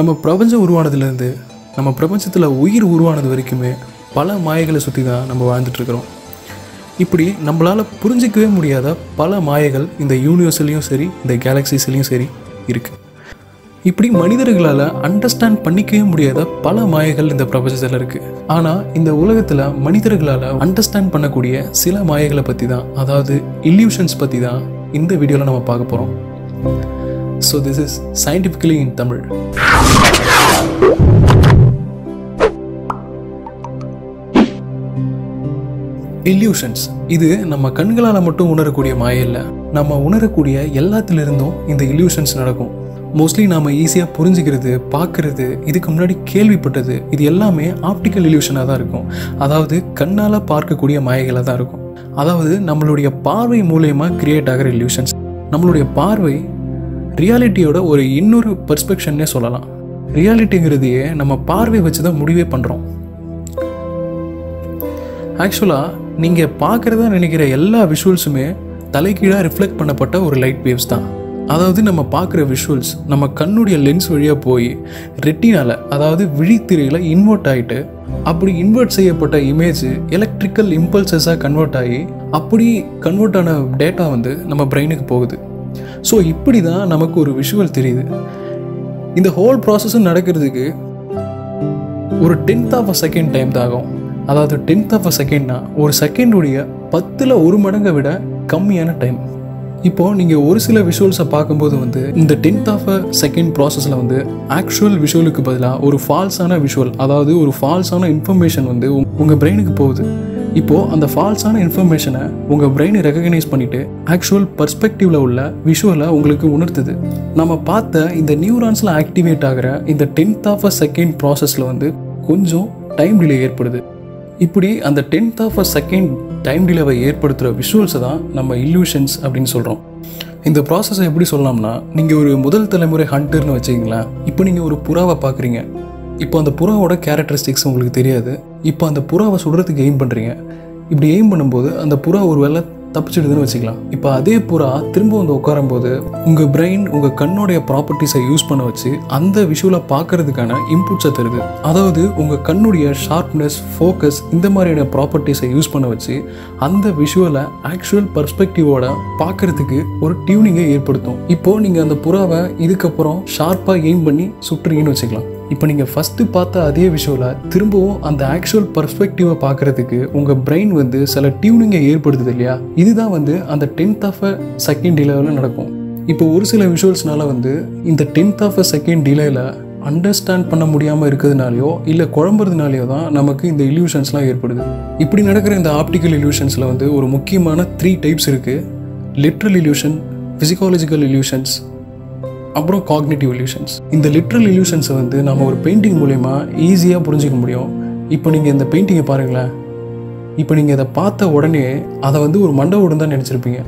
நம்ம பிரபஞ்சம் உருவானதுலேருந்து நம்ம பிரபஞ்சத்தில் உயிர் உருவானது வரைக்குமே பல மாயைகளை சுற்றி தான் நம்ம வாழ்ந்துட்டுருக்குறோம். இப்படி நம்மளால் புரிஞ்சிக்கவே முடியாத பல மாயைகள் இந்த யூனிவர்ஸ்லேயும் சரி இந்த கேலக்சிஸ்லேயும் சரி இருக்குது இப்படி மனிதர்களால் அண்டர்ஸ்டாண்ட் பண்ணிக்கவே முடியாத பல மாயைகள் இந்த பிரபஞ்சத்தில் இருக்குது ஆனால் இந்த உலகத்தில் மனிதர்களால் அண்டர்ஸ்டாண்ட் பண்ணக்கூடிய சில மாயைகளை பற்றி தான் அதாவது இல்யூஷன்ஸ் பற்றி தான் இந்த வீடியோவில் நம்ம பார்க்க போகிறோம் so this is Scientifically in Tamil illusions இது நம்ம கண்களால் மட்டும் உணரக்கூடிய மாய இல்லை நம்ம உணரக்கூடிய எல்லாத்திலிருந்தும் இந்த இல்யூஷன்ஸ் நடக்கும். மோஸ்ட்லி நாம் ஈஸியாக புரிஞ்சுக்கிறது பார்க்குறது இதுக்கு முன்னாடி கேள்விப்பட்டது இது எல்லாமே ஆப்டிக்கல் இல்யூஷனாக தான் இருக்கும். அதாவது கண்ணால் பார்க்கக்கூடிய மாயைகளாக தான் இருக்கும். அதாவது நம்மளுடைய பார்வை மூலயமா கிரியேட் ஆகிற இல்யூஷன்ஸ் நம்மளுடைய பார்வை ரியாலிட்டியோட ஒரு இன்னொரு பர்ஸ்பெக்ஷன்னே சொல்லலாம். ரியாலிட்டிங்கிறதையே நம்ம பார்வை வச்சு தான் முடிவே பண்ணுறோம் ஆக்சுவலாக நீங்கள் பார்க்குறதா நினைக்கிற எல்லா விஷுவல்ஸுமே தலைகீழாக ரிஃப்ளெக்ட் பண்ணப்பட்ட ஒரு லைட் வேவ்ஸ் தான். அதாவது நம்ம பார்க்குற விஷுவல்ஸ் நம்ம கண்ணுடைய லென்ஸ் வழியாக போய் ரெட்டினால அதாவது விழித்திரையில் இன்வெர்ட் ஆகிட்டு அப்படி இன்வெர்ட் செய்யப்பட்ட இமேஜ் எலக்ட்ரிக்கல் இம்பல்சஸாக கன்வெர்ட் ஆகி அப்படி கன்வெர்ட் ஆன டேட்டா வந்து நம்ம பிரெயினுக்கு போகுது. ஸோ இப்படி தான் நமக்கு ஒரு விஷுவல் தெரியுது. இந்த ஹோல் ப்ராசஸும் நடக்கிறதுக்கு ஒரு tenth of a second time தான் ஆகும் அதாவது டென்த் ஆஃப் அ செகண்ட்னா ஒரு செகண்டுடைய பத்தில் ஒரு மடங்கை விட கம்மியான டைம் இப்போது நீங்கள் ஒரு சில விஷுவல்ஸை பார்க்கும்போது வந்து இந்த டென்த் ஆஃப் அ செகண்ட் ப்ராசஸில் வந்து ஆக்சுவல் விஷுவலுக்கு பதிலாக ஒரு ஃபால்ஸான விஷுவல் அதாவது ஒரு ஃபால்ஸான இன்ஃபர்மேஷன் வந்து உங்கள் பிரெயினுக்கு போகுது. இப்போது அந்த ஃபால்ஸான இன்ஃபர்மேஷனை உங்கள் பிரெயினை ரெகக்னைஸ் பண்ணிவிட்டு ஆக்சுவல் பர்ஸ்பெக்டிவில் உள்ள விஷுவலை உங்களுக்கு உணர்த்துது. நம்ம பார்த்த இந்த நியூரான்ஸில் ஆக்டிவேட் ஆகிற இந்த டென்த் ஆஃப் அ செகண்ட் ப்ராசஸில் வந்து கொஞ்சம் டைம் டிலே ஏற்படுது. இப்படி அந்த tenth of a second time டிலேவை ஏற்படுத்துகிற விஷுவல்ஸை தான் நம்ம இல்லூஷன்ஸ் அப்படின்னு சொல்கிறோம் இந்த ப்ராசஸை எப்படி சொல்லலாம்னா நீங்கள் ஒரு முதல் தலைமுறை ஹண்டர்னு வச்சுக்கிங்களேன். இப்போ நீங்கள் ஒரு புறாவை பார்க்குறீங்க. இப்போ அந்த புறாவோட கேரக்டரிஸ்டிக்ஸ் உங்களுக்கு தெரியாது. இப்போ அந்த புறாவை சுடுறதுக்கு எய்ம் பண்ணுறீங்க இப்படி எய்ம் பண்ணும்போது அந்த புறா ஒரு வேளை தப்பிச்சிடுதுன்னு வச்சுக்கலாம். இப்போ அதே புறா திரும்ப வந்து உட்காரும்போது உங்கள் பிரெயின் உங்கள் கண்ணோடைய ப்ராப்பர்ட்டிஸை யூஸ் பண்ண வச்சு அந்த விஷுவலை பார்க்கறதுக்கான இன்புட்ஸை தருது. அதாவது உங்கள் கண்ணுடைய ஷார்ப்னஸ் ஃபோக்கஸ் இந்த மாதிரியான ப்ராப்பர்ட்டிஸை யூஸ் பண்ண வச்சு அந்த விஷுவலை ஆக்சுவல் பர்ஸ்பெக்டிவோட பார்க்கறதுக்கு ஒரு டியூனிங்கை ஏற்படுத்தும். இப்போது நீங்கள் அந்த புறாவை இதுக்கப்புறம் ஷார்ப்பாக எய்ம் பண்ணி சுட்டுறீங்கன்னு வச்சுக்கலாம். இப்போ நீங்கள் ஃபஸ்ட்டு பார்த்த அதே விஷுவலை திரும்பவும் அந்த ஆக்சுவல் பர்ஸ்பெக்டிவை பார்க்குறதுக்கு உங்கள் பிரெயின் வந்து சில டியூனிங்கை ஏற்படுத்துது இல்லையா? இதுதான் வந்து அந்த டென்த் ஆஃப் அ செகண்ட் டிலேவில் நடக்கும். இப்போ ஒரு சில விஷுவல்ஸ்னால வந்து இந்த டென்த் ஆஃப் அ செகண்ட் டிலேயில் அண்டர்ஸ்டாண்ட் பண்ண முடியாமல் இருக்கிறதுனாலையோ இல்லை குழம்புறதுனாலையோ தான் நமக்கு இந்த இல்யூஷன்ஸ்லாம் ஏற்படுது. இப்படி நடக்கிற இந்த ஆப்டிக்கல் இல்யூஷன்ஸில் வந்து ஒரு முக்கியமான த்ரீ டைப்ஸ் இருக்குது லிட்ரல் இல்யூஷன் ஃபிசிக்காலஜிக்கல் இல்யூஷன்ஸ் அப்புறம் காக்னேட்டிவ் இல்யூஷன்ஸ் இந்த லிட்ரல் இல்யூஷன்ஸை வந்து நம்ம ஒரு பெயிண்டிங் மூலயமா ஈஸியாக புரிஞ்சிக்க முடியும். இப்போ நீங்கள் இந்த பெயிண்டிங்கை பாருங்களேன். இப்போ நீங்கள் இதை பார்த்த உடனே அதை வந்து ஒரு மண்டபோடு தான் நினச்சிருப்பீங்க.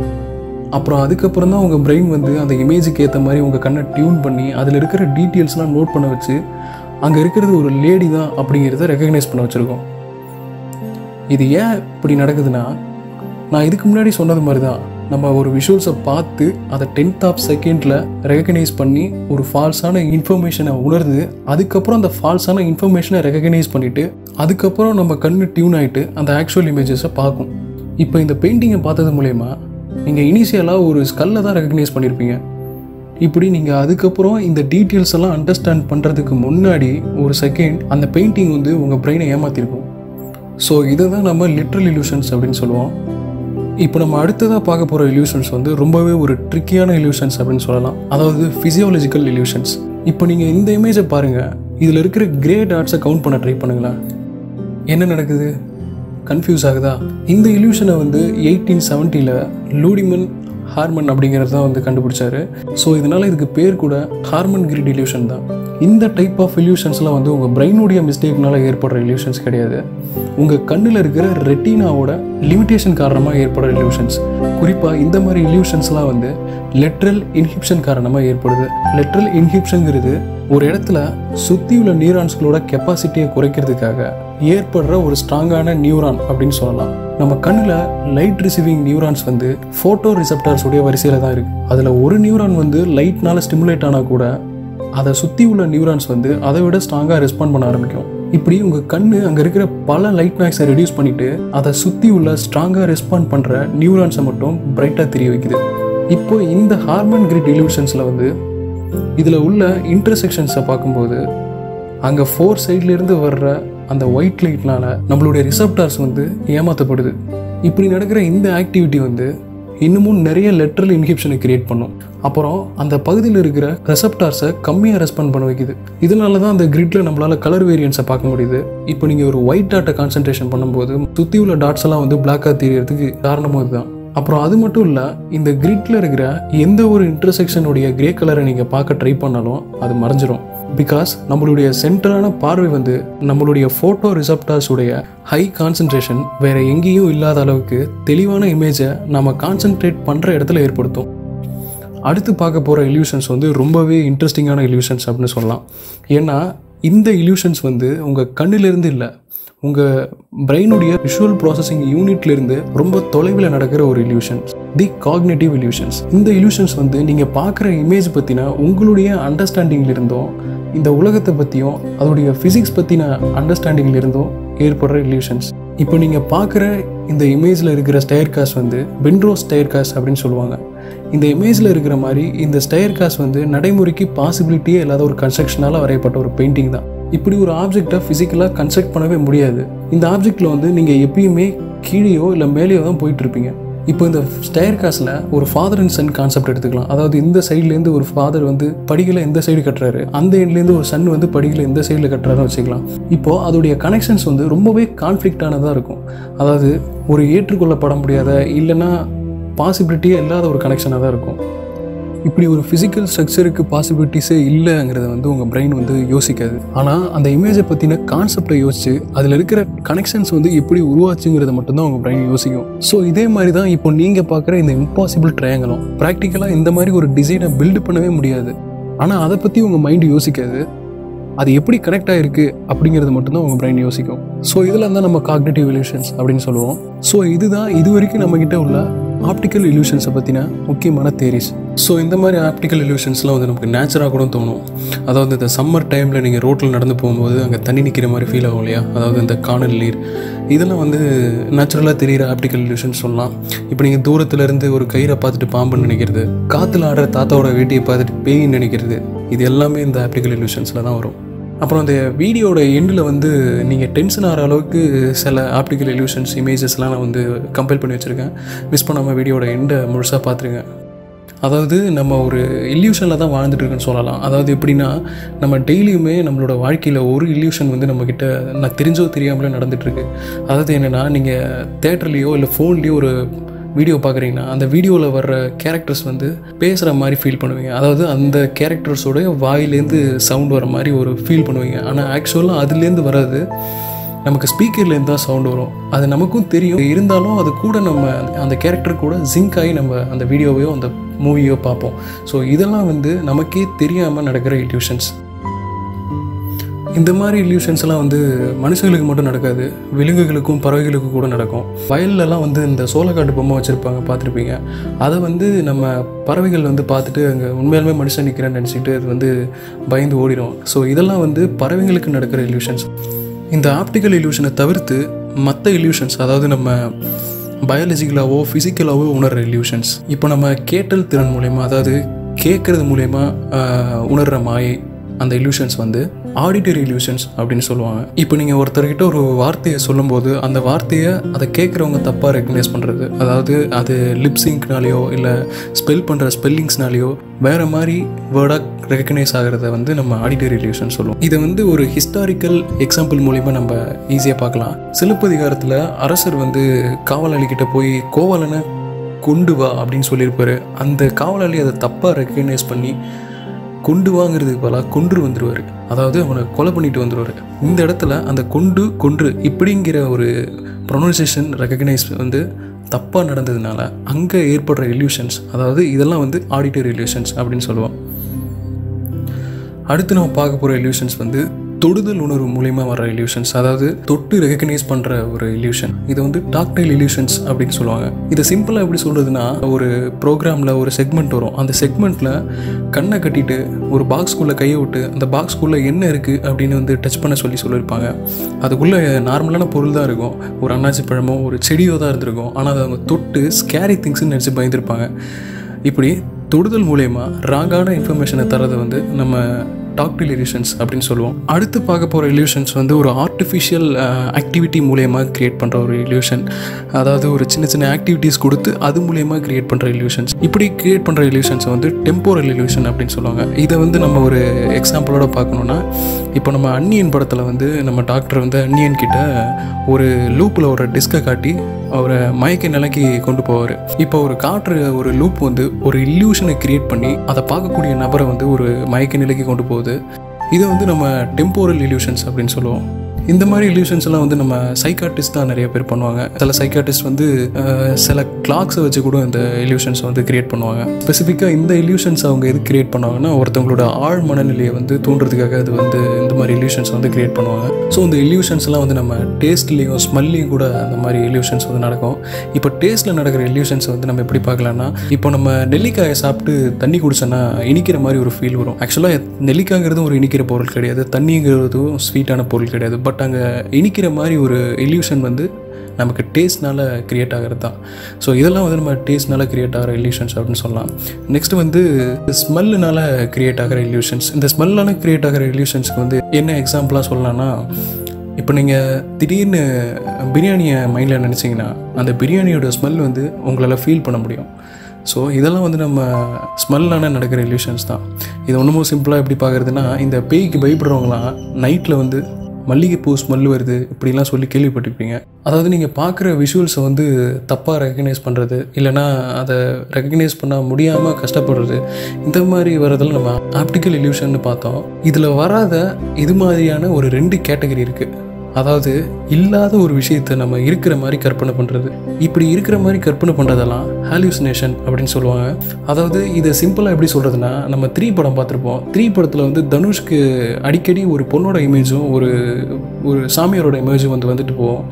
அப்புறம் அதுக்கப்புறம் தான் உங்கள் பிரெயின் வந்து அந்த இமேஜுக்கு ஏற்ற மாதிரி உங்கள் கண்ணை டியூன் பண்ணி அதில் இருக்கிற டீட்டெயில்ஸ்லாம் நோட் பண்ண வச்சு அங்கே இருக்கிறது ஒரு லேடி தான் அப்படிங்கிறத ரெக்கக்னைஸ் பண்ண வச்சுருக்கோம். இது ஏன் இப்படி நடக்குதுன்னா நான் இதுக்கு முன்னாடி சொன்னது மாதிரி தான் நம்ம ஒரு விஷுவல்ஸை பார்த்து அதை டென்த் ஆஃப் செகண்டில் ரெகக்னைஸ் பண்ணி ஒரு ஃபால்ஸான இன்ஃபர்மேஷனை உணர்ந்து அதுக்கப்புறம் அந்த ஃபால்ஸான இன்ஃபர்மேஷனை ரெகக்னைஸ் பண்ணிவிட்டு அதுக்கப்புறம் நம்ம கண்ணு டியூன் ஆகிட்டு அந்த ஆக்சுவல் இமேஜஸை பார்க்கும். இப்போ இந்த பெயிண்டிங்கை பார்த்தது மூலயமா நீங்கள் இனிஷியலாக ஒரு ஸ்கல்லை தான் ரெகக்னைஸ் பண்ணியிருப்பீங்க இப்படி நீங்கள் அதுக்கப்புறம் இந்த டீட்டெயில்ஸ் எல்லாம் அண்டர்ஸ்டாண்ட் பண்ணுறதுக்கு முன்னாடி ஒரு செகண்ட் அந்த பெயிண்டிங் வந்து உங்கள் பிரெயினை ஏமாற்றிருக்கும் ஸோ இதை தான் நம்ம லிட்ரல் இல்யூஷன்ஸ் அப்படின்னு சொல்லுவோம். இப்போ நம்ம அடுத்ததாக பார்க்க போகிற இல்யூஷன்ஸ் வந்து ரொம்பவே ஒரு ட்ரிக்கியான இல்யூஷன்ஸ் அப்படின்னு சொல்லலாம். அதாவது ஃபிசியாலஜிக்கல் இல்யூஷன்ஸ் இப்போ நீங்கள் இந்த இமேஜை பாருங்கள் இதில் இருக்கிற கிரே டாட்ஸை கவுண்ட் பண்ண ட்ரை பண்ணுங்களேன். என்ன நடக்குது? கன்ஃபியூஸ் ஆகுதா? இந்த இல்யூஷனை வந்து எயிட்டீன் செவன்ட்டியில் லூடிமன் ஹார்மன் அப்படிங்கிறது தான் வந்து கண்டுபிடிச்சாரு. ஸோ இதனால் இதுக்கு பேர் கூட ஹார்மன் கிரிட் இல்யூஷன் தான். இந்த டைப் ஆஃப் இல்யூஷன்ஸ்லாம் வந்து உங்கள் பிரெயினுடைய மிஸ்டேக்னால ஏற்படுற இல்யூஷன்ஸ் கிடையாது. உங்கள் கண்ணில் இருக்கிற ரெட்டினாவோட லிமிட்டேஷன் காரணமாக ஏற்படுற இல்யூஷன்ஸ் குறிப்பாக இந்த மாதிரி இல்யூஷன்ஸ்லாம் வந்து லெட்ரல் இன்ஹிப்ஷன் காரணமாக ஏற்படுது. லெட்ரல் இன்ஹிப்ஷனுங்கிறது ஒரு இடத்துல சுற்றி உள்ள நியூரான்ஸ்களோட கெப்பாசிட்டியை குறைக்கிறதுக்காக ஏற்படுற ஒரு ஸ்ட்ராங்கான நியூரான் அப்படின்னு சொல்லலாம். நம்ம கண்ணில் லைட் ரிசீவிங் நியூரான்ஸ் வந்து ஃபோட்டோ ரிசப்டார்ஸ் உடைய வரிசையில் தான் இருக்குது அதில் ஒரு நியூரான் வந்து லைட்னால ஸ்டிமுலேட் ஆனால் கூட அதை சுற்றி உள்ள நியூரான்ஸ் வந்து அதை விட ஸ்ட்ராங்காக ரெஸ்பாண்ட் பண்ண ஆரம்பிக்கும். இப்படி உங்கள் கண் அங்கே இருக்கிற பல லைட் நாய்ஸை ரெடியூஸ் பண்ணிவிட்டு அதை சுற்றி உள்ள ஸ்ட்ராங்காக ரெஸ்பாண்ட் பண்ணுற நியூரான்ஸை மட்டும் பிரைட்டாக தெரிய வைக்குது. இப்போ இந்த ஹார்மன் கிரிட் இல்யூஷன்ஸில் வந்து இதில் உள்ள இன்டர்செக்ஷன்ஸை பார்க்கும்போது அங்கே ஃபோர் சைட்லேருந்து வர்ற அந்த ஒயிட் லைட்னால நம்மளுடைய ரிசப்டார்ஸ் வந்து ஏமாற்றப்படுது இப்படி நடக்கிற இந்த ஆக்டிவிட்டி வந்து இன்னமும் நிறைய லெட்ரல் இன்ஹிபிஷனை கிரியேட் பண்ணும். அப்புறம் அந்த பகுதியில் இருக்கிற ரெசப்டார்ஸை கம்மியாக ரெஸ்பாண்ட் பண்ண வைக்குது. இதனால தான் அந்த கிரிட்டில் நம்மளால் கலர் வேரியன்ஸை பார்க்க முடியுது. இப்போ நீங்கள் ஒரு ஒயிட் டாட்டை கான்சன்ட்ரேஷன் பண்ணும்போது சுற்றி உள்ள டாட்ஸ் எல்லாம் வந்து பிளாக்காக தெரியறதுக்கு காரணமும் இதுதான். அப்புறம் அது மட்டும் இல்லை இந்த கிரிட்டில் இருக்கிற எந்த ஒரு இன்டர்செக்ஷனுடைய கிரே கலரை நீங்கள் பார்க்க ட்ரை பண்ணாலும் அது மறைஞ்சிரும். பிகாஸ் நம்மளுடைய சென்டரான பார்வை வந்து நம்மளுடைய ஃபோட்டோ ரிசப்டார்ஸுடைய ஹை கான்சன்ட்ரேஷன் வேற எங்கேயும் இல்லாத அளவுக்கு தெளிவான இமேஜை நம்ம கான்சென்ட்ரேட் பண்ணுற இடத்துல ஏற்படுத்தும். அடுத்து பார்க்க போகிற இல்யூஷன்ஸ் வந்து ரொம்பவே இன்ட்ரெஸ்டிங்கான இல்யூஷன்ஸ் அப்படின்னு சொல்லலாம். ஏன்னா இந்த இல்யூஷன்ஸ் வந்து உங்கள் கண்ணிலிருந்து இல்லை உங்கள் பிரெயினுடைய விஷுவல் ப்ராசஸிங் யூனிட்லேருந்து ரொம்ப தொலைவில் நடக்கிற ஒரு இல்யூஷன்ஸ் தி காக்னேட்டிவ் இல்யூஷன்ஸ் இந்த இல்யூஷன்ஸ் வந்து நீங்கள் பார்க்குற இமேஜ் பற்றின உங்களுடைய அண்டர்ஸ்டாண்டிங்ல இருந்தும் இந்த உலகத்தை பற்றியும் அதோடைய ஃபிசிக்ஸ் பற்றின அண்டர்ஸ்டாண்டிங்ல இருந்தும் ஏற்படுற இல்யூஷன்ஸ் இப்போ நீங்கள் பார்க்குற இந்த இமேஜில் இருக்கிற ஸ்டயர் காஸ் வந்து பென்ட்ரோ ஸ்டயர் காஸ் அப்படின்னு சொல்லுவாங்க. இந்த இமேஜில் இருக்கிற மாதிரி இந்த ஸ்டயர் காஸ் வந்து நடைமுறைக்கு பாசிபிலிட்டியே இல்லாத ஒரு கன்ஸ்ட்ரக்ஷனால் வரையப்பட்ட ஒரு பெயிண்டிங் தான். இப்படி ஒரு ஆப்ஜெக்டை ஃபிசிக்கலாக கன்ஸ்ட்ரக்ட் பண்ணவே முடியாது. இந்த ஆப்ஜெக்டில் வந்து நீங்கள் எப்பயுமே கீழேயோ இல்லை மேலேயோ தான் போயிட்டுருப்பீங்க இப்போ இந்த ஸ்டயர் காஸில் ஒரு ஃபாதர் அண்ட் சன் கான்செப்ட் எடுத்துக்கலாம். அதாவது இந்த சைட்லேருந்து ஒரு ஃபாதர் வந்து படிகளை எந்த சைடு கட்டுறாரு. அந்த எண்ட்லேருந்து ஒரு சன் வந்து படியில் எந்த சைடில் கட்டுறாருன்னு வச்சுக்கலாம். இப்போது அதோடைய கனெக்ஷன்ஸ் வந்து ரொம்பவே கான்ஃப்ளிக்டானதாக இருக்கும். அதாவது ஒரு ஏற்றுக்கொள்ளப்பட முடியாத இல்லைன்னா பாசிபிலிட்டியே இல்லாத ஒரு கனெக்ஷனாக தான் இருக்கும். இப்படி ஒரு ஃபிசிக்கல் ஸ்ட்ரக்சருக்கு பாசிபிலிட்டிஸே இல்லைங்கிறத வந்து உங்கள் பிரெயின் வந்து யோசிக்காது. ஆனால் அந்த இமேஜை பற்றின கான்செப்டை யோசிச்சு அதில் இருக்கிற கனெக்ஷன்ஸ் வந்து எப்படி உருவாச்சுங்கிறத மட்டும்தான் உங்கள் பிரெயின் யோசிக்கும். ஸோ இதே மாதிரி தான் இப்போ நீங்கள் பார்க்குற இந்த இம்பாசிபிள் ட்ரையாங்கலும் ப்ராக்டிக்கலாக இந்த மாதிரி ஒரு டிசைனை பில்டு பண்ணவே முடியாது. ஆனால் அதை பற்றி உங்கள் மைண்டு யோசிக்காது. அது எப்படி கனெக்ட் ஆகிருக்கு அப்படிங்கிறது மட்டும்தான் உங்கள் பிரெயின் யோசிக்கும். ஸோ இதில் தான் நம்ம காக்னேட்டிவ் ரிலேஷன்ஸ் அப்படின்னு சொல்லுவோம். ஸோ இதுதான் இது வரைக்கும் நம்மக்கிட்ட உள்ள ஆப்டிக்கல் இல்யூஷன்ஸை பற்றின முக்கியமான தேரிஸ் ஸோ இந்த மாதிரி ஆப்டிக்கல் இல்யூஷன்ஸ்லாம் வந்து நமக்கு நேச்சராக கூட தோணும். அதாவது இந்த சம்மர் டைமில் நீங்கள் ரோட்டில் நடந்து போகும்போது அங்கே தண்ணி நிற்கிற மாதிரி ஃபீல் ஆகும் இல்லையா? அதாவது இந்த காணல் நீர். இதெல்லாம் வந்து நேச்சுரலாக தெரிகிற ஆப்டிக்கல் இல்யூஷன் சொல்லலாம். இப்போ நீங்கள் தூரத்துலேருந்து ஒரு கயிறை பார்த்துட்டு பாம்புன்னு நினைக்கிறது காற்றுல ஆடுற தாத்தாவோட வேட்டியை பார்த்துட்டு பேயின்னு நினைக்கிறது இது எல்லாமே இந்த ஆப்டிக்கல் இல்யூஷன்ஸில் தான் வரும். அப்புறம் அந்த வீடியோட எண்டில் வந்து நீங்கள் டென்ஷன் ஆகிற அளவுக்கு சில ஆப்டிக்கல் இல்யூஷன்ஸ் இமேஜஸ்லாம் நான் வந்து கம்பேர் பண்ணி வச்சுருக்கேன். மிஸ் பண்ணாமல் வீடியோட எண்டை முழுசாக பார்த்துருங்க. அதாவது நம்ம ஒரு இல்யூஷனில் தான் வாழ்ந்துட்டுருக்குன்னு சொல்லலாம். அதாவது எப்படின்னா நம்ம டெய்லியுமே நம்மளோட வாழ்க்கையில் ஒரு இல்யூஷன் வந்து நம்மக்கிட்ட நான் தெரிஞ்சோ தெரியாமலே நடந்துகிட்ருக்கு அதாவது என்னென்னா நீங்கள் தேட்டர்லேயோ இல்லை ஃபோன்லேயோ ஒரு வீடியோ பார்க்குறீங்கன்னா அந்த வீடியோவில் வர்ற கேரக்டர்ஸ் வந்து பேசுகிற மாதிரி ஃபீல் பண்ணுவீங்க. அதாவது அந்த கேரக்டர்ஸோடைய வாயிலேருந்து சவுண்ட் வர மாதிரி ஒரு ஃபீல் பண்ணுவீங்க. ஆனால் ஆக்சுவலாக அதுலேருந்து வராது நமக்கு ஸ்பீக்கர்லேருந்து தான் சவுண்ட் வரும். அது நமக்கும் தெரியும். இருந்தாலும் அது கூட நம்ம அந்த கேரக்டர் கூட ஜிங்க் ஆகி நம்ம அந்த வீடியோவையோ அந்த மூவியோ பார்ப்போம். ஸோ இதெல்லாம் வந்து நமக்கே தெரியாமல் நடக்கிற இல்யூஷன்ஸ் இந்த மாதிரி இல்யூஷன்ஸ்லாம் வந்து மனுஷங்களுக்கு மட்டும் நடக்காது விலங்குகளுக்கும் பறவைகளுக்கும் கூட நடக்கும். வயல்லலாம் வந்து இந்த சோளக்காட்டு பொம்மை வச்சுருப்பாங்க பார்த்துருப்பீங்க. அதை வந்து நம்ம பறவைகள் வந்து பார்த்துட்டு அங்கே உண்மையாலுமே மனுஷன் நிற்கிறேன்னு நினச்சிட்டு அது வந்து பயந்து ஓடிடும் ஸோ இதெல்லாம் வந்து பறவைங்களுக்கு நடக்கிற இல்யூஷன்ஸ் இந்த ஆப்டிக்கல் இல்யூஷனை தவிர்த்து மற்ற இல்யூஷன்ஸ் அதாவது நம்ம பயாலஜிக்கலாகவோ ஃபிசிக்கலாகவோ உணர்கிற இல்யூஷன்ஸ் இப்போ நம்ம கேட்டல் திறன் மூலயமா அதாவது கேட்குறது மூலயமா உணர்கிற மாயை அந்த இல்யூஷன்ஸ் வந்து ஆடிட்டரி இல்யூஷன்ஸ் அப்படின்னு சொல்லுவாங்க. இப்போ நீங்கள் ஒருத்தர்கிட்ட ஒரு வார்த்தையை சொல்லும்போது அந்த வார்த்தையை அதை கேட்குறவங்க தப்பாக ரெக்கக்னைஸ் பண்ணுறது அதாவது அது லிப்ஸிங்க்னாலேயோ இல்லை ஸ்பெல் பண்ணுற ஸ்பெல்லிங்ஸ்னாலேயோ வேறு மாதிரி வேர்டாக ரெக்கக்னைஸ் ஆகிறத வந்து நம்ம ஆடிட்டரி இல்யூஷன் சொல்லுவோம். இதை வந்து ஒரு ஹிஸ்டாரிக்கல் எக்ஸாம்பிள் மூலிமா நம்ம ஈஸியாக பார்க்கலாம். சிலப்பதிகாரத்தில் அரசர் வந்து காவலாளிகிட்ட போய் கோவலனை கொண்டு வா அப்படின்னு சொல்லியிருப்பாரு. அந்த காவலாளி அதை தப்பாக ரெக்கக்னைஸ் பண்ணி கொண்டு வாங்கிறதுக்கு பதிலாக கொன்று வந்துடுவார் அதாவது அவனை கொலை பண்ணிட்டு வந்துடுவார் இந்த இடத்துல அந்த கொண்டு கொன்று இப்படிங்கிற ஒரு ப்ரொனன்சியேஷன் ரெக்கக்னைஸ் வந்து தப்பாக நடந்ததுனால அங்கே ஏற்படுற இல்யூஷன்ஸ் அதாவது இதெல்லாம் வந்து ஆடிட்டரி இல்யூஷன்ஸ் அப்படின்னு சொல்லுவோம். அடுத்து நம்ம பார்க்க போகிற இல்யூஷன்ஸ் வந்து தொடுதல் உணர்வு மூலயமா வர இல்யூஷன்ஸ் அதாவது தொட்டு ரெகக்னைஸ் பண்ணுற ஒரு இல்யூஷன் இது வந்து டாக்டைல் இல்யூஷன்ஸ் அப்படின்னு சொல்லுவாங்க. இதை சிம்பிளாக எப்படி சொல்கிறதுனா ஒரு ப்ரோக்ராமில் ஒரு செக்மெண்ட் வரும். அந்த செக்மெண்ட்டில் கண்ணை கட்டிட்டு ஒரு பாக்ஸ்குள்ளே கையை விட்டு அந்த பாக்ஸ்குள்ளே என்ன இருக்குது அப்படின்னு வந்து டச் பண்ண சொல்லி சொல்லியிருப்பாங்க. அதுக்குள்ளே நார்மலான பொருள் தான் இருக்கும். ஒரு அன்னாச்சி பழமோ ஒரு செடியோ தான் இருந்திருக்கும். ஆனால் அதை அவங்க தொட்டு ஸ்கேரி திங்ஸ்னு நினச்சி பயந்துருப்பாங்க. இப்படி தொடுதல் மூலயமா ராங்கான இன்ஃபர்மேஷனை தரது வந்து நம்ம டாக்டில் இல்யூஷன்ஸ் அப்படின்னு சொல்லுவோம். அடுத்து பார்க்க போகிற இல்யூஷன்ஸ் வந்து ஒரு ஆர்ட் ஆர்டிஃபிஷியல் ஆக்டிவிட்டி uh, மூலயமா க்ரியேட் பண்ணுற ஒரு இல்யூஷன் அதாவது ஒரு சின்ன சின்ன ஆக்டிவிட்டீஸ் கொடுத்து அது மூலயமா க்ரியேட் பண்ணுற இல்யூஷன்ஸ் இப்படி க்ரியேட் பண்ணுற இல்யூஷன்ஸ் வந்து டெம்போரல் இல்யூஷன் அப்படின்னு சொல்லுவாங்க. இதை வந்து நம்ம ஒரு எக்ஸாம்பிளோட பார்க்கணுன்னா இப்போ நம்ம அன்னியன் படத்தில் வந்து நம்ம டாக்டர் வந்து அன்னியன் கிட்ட ஒரு லூப்பில் ஒரு டிஸ்கை காட்டி அவரை மயக்க நிலைக்கு கொண்டு போவார். இப்போ ஒரு காட்டுற ஒரு லூப் வந்து ஒரு இல்யூஷனை கிரியேட் பண்ணி அதை பார்க்கக்கூடிய நபரை வந்து ஒரு மயக்க நிலைக்கு கொண்டு போகுது. இதை வந்து நம்ம டெம்போரல் இல்யூஷன்ஸ் அப்படின்னு சொல்லுவோம். இந்த மாதிரி இல்யூஷன்ஸ் எல்லாம் வந்து நம்ம சைக்காட்டிஸ்ட் தான் நிறைய பேர் பண்ணுவாங்க. சில சைக்காட்டிஸ்ட் வந்து சில கிளாக்ஸை வச்சு கூட இந்த இல்யூஷன்ஸ் வந்து கிரியேட் பண்ணுவாங்க. ஸ்பெசிஃபிக்காக இந்த இல்யூஷன்ஸ் அவங்க எது கிரியேட் பண்ணுவாங்கன்னா ஒருத்தவங்களோட ஆழ் மனநிலையை வந்து தூண்டுறதுக்காக அது வந்து இந்த மாதிரி இல்யூஷன்ஸ் வந்து கிரியேட் பண்ணுவாங்க. ஸோ இந்த இல்யூஷன்ஸ்லாம் வந்து நம்ம டேஸ்ட்லேயும் ஸ்மெல்லையும் கூட அந்த மாதிரி இல்யூஷன்ஸ் வந்து நடக்கும். இப்போ டேஸ்ட்டில் நடக்கிற இல்யூஷன்ஸ் வந்து நம்ம எப்படி பார்க்கலாம்னா இப்போ நம்ம நெல்லிக்காயை சாப்பிட்டு தண்ணி குடிச்சோன்னா இனிக்கிற மாதிரி ஒரு ஃபீல் வரும். ஆக்சுவலாக நெல்லிக்காய்ங்கிறதும் ஒரு இனிக்கிற பொருள் கிடையாது. தண்ணிங்கிறதும் ஸ்வீட்டான பொருள் கிடையாது. பட் பட் அங்கே இனிக்கிற மாதிரி ஒரு இல்யூஷன் வந்து நமக்கு டேஸ்ட்னால் க்ரியேட் ஆகிறது தான் ஸோ இதெல்லாம் வந்து நம்ம டேஸ்ட்னால க்ரியேட் ஆகிற இல்யூஷன்ஸ் அப்படின்னு சொல்லலாம். நெக்ஸ்ட் வந்து ஸ்மெல்லுனால் க்ரியேட் ஆகிற இல்யூஷன்ஸ் இந்த ஸ்மெல்லால் க்ரியேட் ஆகிற இல்யூஷன்ஸ்க்கு வந்து என்ன எக்ஸாம்பிளாக சொல்லலாம்னா இப்போ நீங்கள் திடீர்னு பிரியாணியை மைண்டில் நினச்சிங்கன்னா அந்த பிரியாணியோட ஸ்மெல் வந்து உங்களால் ஃபீல் பண்ண முடியும். ஸோ இதெல்லாம் வந்து நம்ம ஸ்மெல்லான நடக்கிற இல்யூஷன்ஸ் தான். இது ஒன்றுமும் சிம்பிளாக எப்படி பார்க்குறதுனா இந்த பேய்க்கு பயப்படுறவங்களாம் நைட்டில் வந்து மல்லிகைப்பூ ஸ்மெல் வருது இப்படிலாம் சொல்லி கேள்விப்பட்டிருப்பீங்க. அதாவது நீங்கள் பார்க்குற விஷுவல்ஸை வந்து தப்பாக ரெக்கக்னைஸ் பண்ணுறது இல்லைனா அதை ரெக்கக்னைஸ் பண்ண முடியாமல் கஷ்டப்படுறது இந்த மாதிரி வரதெல்லாம் நம்ம ஆப்டிக்கல் இல்யூஷன் பார்த்தோம். இதில் வராத இது மாதிரியான ஒரு ரெண்டு கேட்டகரி இருக்குது அதாவது இல்லாத ஒரு விஷயத்தை நம்ம இருக்கிற மாதிரி கற்பனை பண்ணுறது இப்படி இருக்கிற மாதிரி கற்பனை பண்ணுறதெல்லாம் ஹாலியூசினேஷன் அப்படின்னு சொல்லுவாங்க. அதாவது இதை சிம்பிளாக எப்படி சொல்கிறதுனா நம்ம த்ரீ படம் பார்த்துருப்போம். த்ரீ படத்தில் வந்து தனுஷ்க்கு அடிக்கடி ஒரு பொண்ணோட இமேஜும் ஒரு ஒரு சாமியாரோட இமேஜும் வந்து வந்துட்டு போவோம்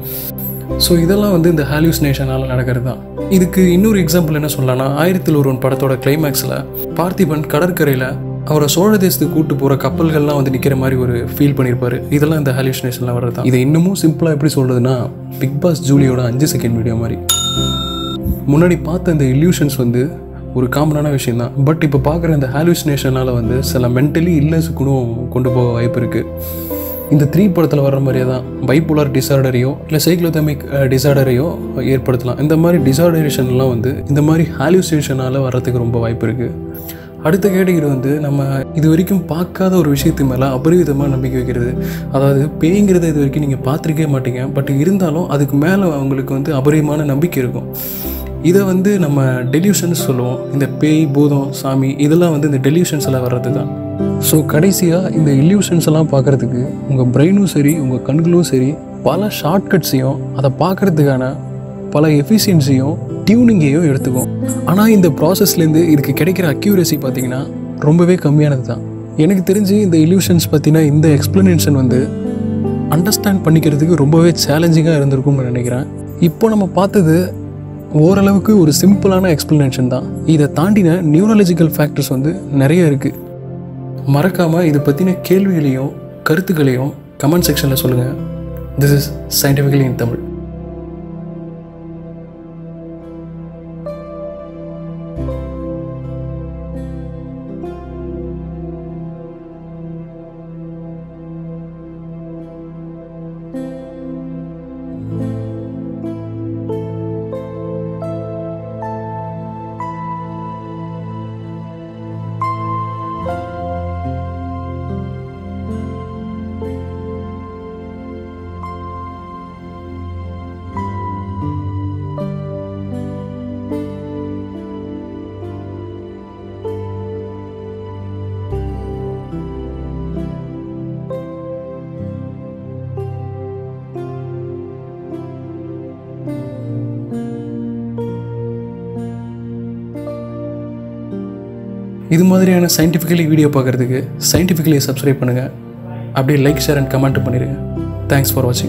ஸோ இதெல்லாம் வந்து இந்த ஹாலியூசினேஷனால் நடக்கிறது தான். இதுக்கு இன்னொரு எக்ஸாம்பிள் என்ன சொல்லலாம்னா ஆயிரத்தில் ஒருவன் படத்தோட கிளைமேக்ஸில் பார்த்திபன் கடற்கரையில் அவரை சோழ தேசத்துக்கு கூட்டு போகிற கப்பல்கள்லாம் வந்து நிற்கிற மாதிரி ஒரு ஃபீல் பண்ணியிருப்பாரு இதெல்லாம் இந்த ஹாலுசினேஷனில் வர்றது தான் இதை இன்னமும் சிம்பிளாக எப்படி சொல்கிறதுனா பிக் பாஸ் ஜூலியோட அஞ்சு செகண்ட் வீடியோ மாதிரி. முன்னாடி பார்த்த இந்த இல்யூஷன்ஸ் வந்து ஒரு காமனான விஷயம் தான் பட் இப்போ பார்க்குற இந்த ஹாலுசினேஷனால் வந்து சில மென்டலி இல்லஸுக்கும் கொண்டு போக வாய்ப்பு இருக்குது இந்த த்ரீ படத்தில் வர்ற மாதிரியே தான் பைபோலார் டிசார்டரையோ இல்லை சைக்ளோதமிக் டிசார்டரையோ ஏற்படுத்தலாம். இந்த மாதிரி டிசார்டரேஷன்லாம் வந்து இந்த மாதிரி ஹாலுசினேஷனால் வர்றதுக்கு ரொம்ப வாய்ப்பு இருக்குது அடுத்த கேட்டகரி வந்து நம்ம இது வரைக்கும் பார்க்காத ஒரு விஷயத்து மேலே அபரிவிதமாக நம்பிக்கை வைக்கிறது. அதாவது பேய்ங்கிறத இது வரைக்கும் நீங்கள் பார்த்துருக்கே மாட்டீங்க. பட் இருந்தாலும் அதுக்கு மேலே அவங்களுக்கு வந்து அபரிதமான நம்பிக்கை இருக்கும். இதை வந்து நம்ம டெலியூஷன்ஸ் சொல்லுவோம். இந்த பேய் பூதம் சாமி இதெல்லாம் வந்து இந்த டெலியூஷன்ஸில் வர்றது தான். ஸோ கடைசியாக இந்த இல்யூஷன்ஸ் எல்லாம் பார்க்குறதுக்கு உங்கள் பிரெயினும் சரி உங்கள் கண்களும் சரி பல ஷார்ட்கட்ஸையும் அதை பார்க்குறதுக்கான பல எஃபிஷியன்சியும் டியூனிங்கையும் எடுத்துக்கும். ஆனால் இந்த ப்ராசஸ்லேருந்து இதுக்கு கிடைக்கிற அக்யூரசி பார்த்தீங்கன்னா ரொம்பவே கம்மியானது தான். எனக்கு தெரிஞ்சு இந்த இல்யூஷன்ஸ் பற்றின இந்த எக்ஸ்ப்ளனேஷன் வந்து அண்டர்ஸ்டாண்ட் பண்ணிக்கிறதுக்கு ரொம்பவே சேலஞ்சிங்காக இருந்திருக்கும்னு நினைக்கிறேன். இப்போ நம்ம பார்த்தது ஓரளவுக்கு ஒரு சிம்பிளான எக்ஸ்ப்ளனேஷன் தான். இதை தாண்டின நியூரலஜிக்கல் ஃபேக்டர்ஸ் வந்து நிறைய இருக்குது மறக்காமல் இதை பற்றின கேள்விகளையும் கருத்துக்களையும் கமெண்ட் செக்ஷனில் சொல்லுங்கள் this is Scientifically in Tamil இது மாதிரியான சயின்டிஃபிக்கலி வீடியோ பார்க்குறதுக்கு சயின்டிஃபிக்கலி சப்ஸ்கிரைப் பண்ணுங்கள் அப்படியே லைக் ஷேர் அண்ட் கமெண்ட் பண்ணிடுங்க தேங்க்ஸ் ஃபார் வாட்சிங்